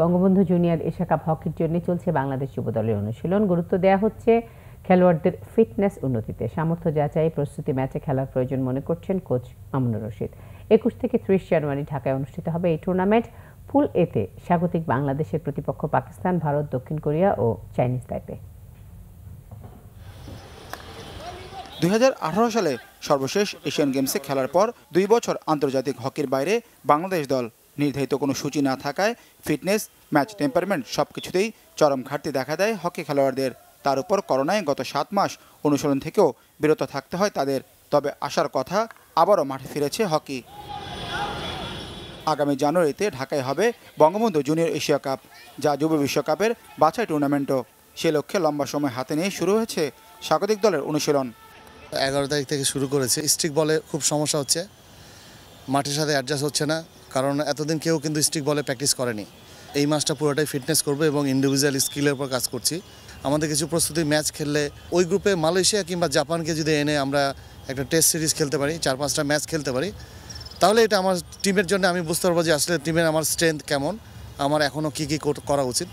Bangabandhu junior Asia cup হকির জন্য চলছে বাংলাদেশ যুব দলের অনুশীলন। গুরুত্ব দেওয়া হচ্ছে খেলোয়াড়দের ফিটনেস উন্নতিতে। সামর্থ্য যাচাই, প্রস্তুতি ম্যাচে খেলার প্রয়োজন মনে করছেন কোচ মামুনুর রশিদ। একুশ থেকে ত্রিশ জানুয়ারি ঢাকায় অনুষ্ঠিত হবে এই টুর্নামেন্ট। পুল এতে স্বাগতিক বাংলাদেশের প্রতিপক্ষ পাকিস্তান, ভারত, দক্ষিণ কোরিয়া ও চাইনিজ তাইপে। দুই সালে সর্বশেষ এশিয়ান গেমসে খেলার পর দুই বছর আন্তর্জাতিক হকির বাইরে বাংলাদেশ দল নির্ধারিত কোনো সূচি না থাকায় ফিটনেস, ম্যাচ টেম্পারমেন্ট সব কিছুতেই চরম ঘাটতি দেখা দেয় হকি খেলোয়াড়দের। তার উপর করোনায় গত সাত মাস অনুশীলন থেকেও বিরত থাকতে হয় তাদের। তবে আসার কথা, আবারও মাঠে ফিরেছে হকি। আগামী জানুয়ারিতে ঢাকায় হবে বঙ্গবন্ধু জুনিয়র এশিয়া কাপ, যা যুব বিশ্বকাপের বাছাই টুর্নামেন্টও। সে লক্ষ্যে লম্বা সময় হাতে নিয়ে শুরু হয়েছে স্বাগতিক দলের অনুশীলন। এগারো তারিখ থেকে শুরু করেছে। স্টিক বলে খুব সমস্যা হচ্ছে। মাঠের সাথে অ্যাডজাস্ট হচ্ছে না। কারণ এতদিন কেউ কিন্তু স্টিক বলে প্র্যাকটিস করেনি। এই মাসটা পুরোটাই ফিটনেস করবে এবং ইন্ডিভিজুয়াল স্কিলের উপর কাজ করছি। আমাদের কিছু প্রস্তুতি ম্যাচ খেললে ওই গ্রুপে মালয়েশিয়া কিংবা জাপানকে যদি এনে আমরা একটা টেস্ট সিরিজ খেলতে পারি, চার পাঁচটা ম্যাচ খেলতে পারি, তাহলে এটা আমার টিমের জন্য আমি বুঝতে পারব যে আসলে টিমের আমার স্ট্রেংথ কেমন, আমার এখনও কী কী করা উচিত।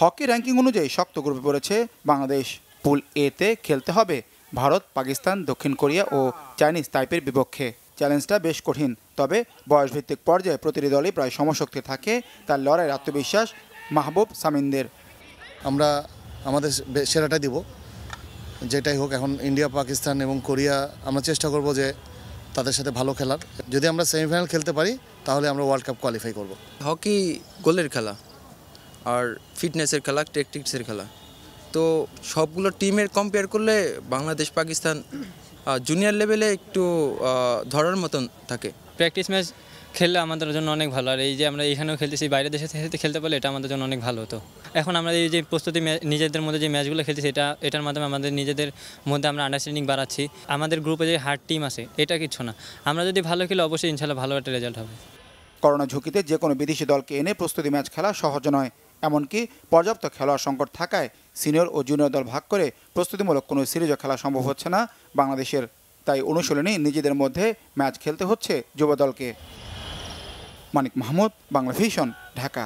হকি র্যাঙ্কিং অনুযায়ী শক্ত গ্রুপে পড়েছে বাংলাদেশ। পুল এতে খেলতে হবে ভারত, পাকিস্তান, দক্ষিণ কোরিয়া ও চাইনিজ টাইপের বিপক্ষে। চ্যালেঞ্জটা বেশ কঠিন। তবে বয়সভিত্তিক পর্যায়ে প্রতিটি দলই প্রায় সমশক্তি থাকে তার লড়াইয়ের আত্মবিশ্বাস মাহবুব সামিনদের। আমরা আমাদের সেরাটা দিব। যেটাই হোক এখন ইন্ডিয়া পাকিস্তান এবং কোরিয়া আমরা চেষ্টা করব যে তাদের সাথে ভালো খেলার। যদি আমরা সেমিফাইনাল খেলতে পারি তাহলে আমরা ওয়ার্ল্ড কাপ কোয়ালিফাই করব। হকি গোলের খেলা আর ফিটনেসের খেলা টেকটিক্সের খেলা। তো সবগুলো টিমের কম্পেয়ার করলে বাংলাদেশ পাকিস্তান জুনিয়র লেভেলে একটু ধরার মতন থাকে। প্র্যাকটিস ম্যাচ খেললে আমাদের জন্য অনেক ভালো। আর এই যে আমরা এখানেও খেলতেছি বাইরের দেশের সাথে খেলতে পারলে এটা আমাদের জন্য অনেক ভালো হতো। এখন আমরা এই যে প্রস্তুতি নিজেদের মধ্যে যে ম্যাচগুলো খেলতেছি এটা এটার মাধ্যমে আমাদের নিজেদের মধ্যে আমরা আন্ডারস্ট্যান্ডিং বাড়াচ্ছি। আমাদের গ্রুপে যে হার্ড টিম আছে এটা কিচ্ছু না। আমরা যদি ভালো খেলে অবশ্যই ইনশাল্লাহ ভালো একটা রেজাল্ট হবে। করোনা ঝুঁকিতে যে কোনো বিদেশি দলকে এনে প্রস্তুতি ম্যাচ খেলা সহজ নয়। এমনকি পর্যাপ্ত খেলোয়াড় সংকট থাকায় সিনিয়র ও জুনিয়র দল ভাগ করে প্রস্তুতিমূলক কোনো সিরিজও খেলা সম্ভব হচ্ছে না। বাংলাদেশের তাই অনুশীলনে নিজেদের মধ্যে ম্যাচ খেলতে হচ্ছে যুব দলকে। মানিক মাহমুদ, বাংলা ভিশন, ঢাকা।